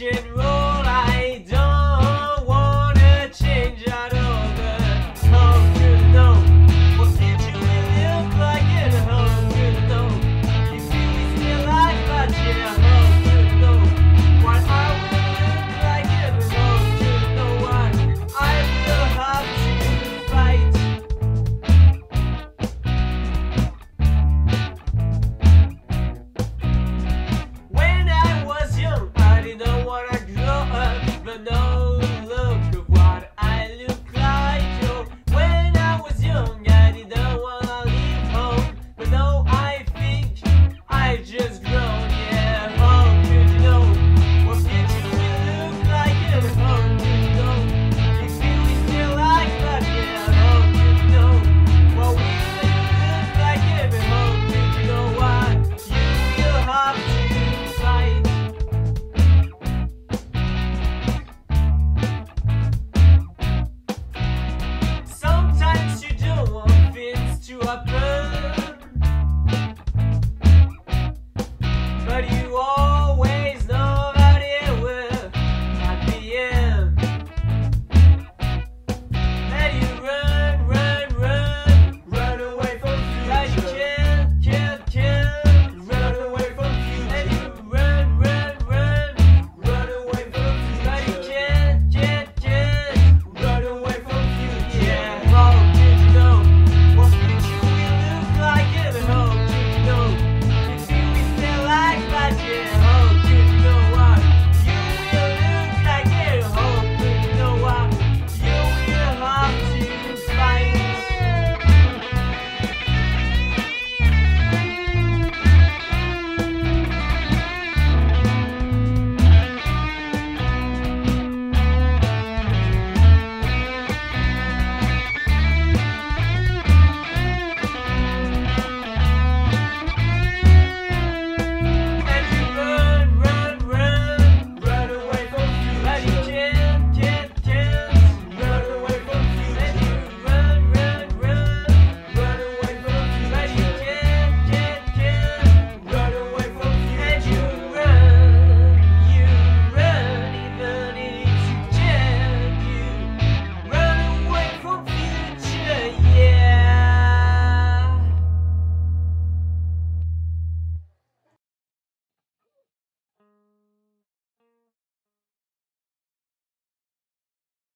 should roll.